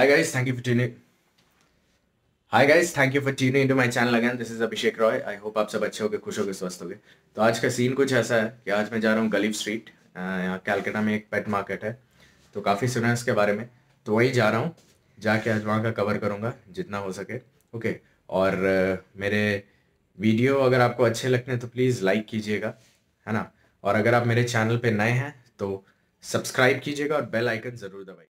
Hi guys, thank you for tuning. Hi guys, thank you for tuning into my channel again. This is Abhishek Roy. I hope आप सब अच्छे होगे खुश होगे स्वस्थ होगे तो आज का सीन कुछ ऐसा है कि आज मैं जा रहा हूँ गलीफ स्ट्रीट यहाँ कैलकाटा में एक पेट मार्केट है तो काफ़ी सुना है इसके बारे में तो वही जा रहा हूँ जाके आज वहाँ का कवर करूँगा जितना हो सके ओके और uh, मेरे वीडियो अगर आपको अच्छे लगते हैं तो प्लीज़ लाइक कीजिएगा है ना और अगर आप मेरे चैनल पे नए हैं तो सब्सक्राइब कीजिएगा और बेल आइकन ज़रूर दबाइए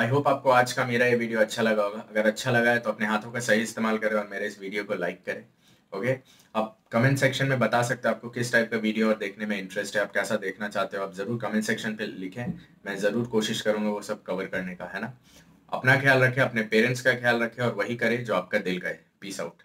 आई होप आपको आज का मेरा ये वीडियो अच्छा लगा होगा। अगर अच्छा लगा है तो अपने हाथों का सही इस्तेमाल करें और मेरे इस वीडियो को लाइक करें। ओके आप कमेंट सेक्शन में बता सकते हो आपको किस टाइप का वीडियो और देखने में इंटरेस्ट है। आप कैसा देखना चाहते हो, आप ज़रूर कमेंट सेक्शन पे लिखें। मैं ज़रूर कोशिश करूँगा वो सब कवर करने का, है ना? अपना ख्याल रखें, अपने पेरेंट्स का ख्याल रखें और वही करें जो आपका दिल का है पीस आउट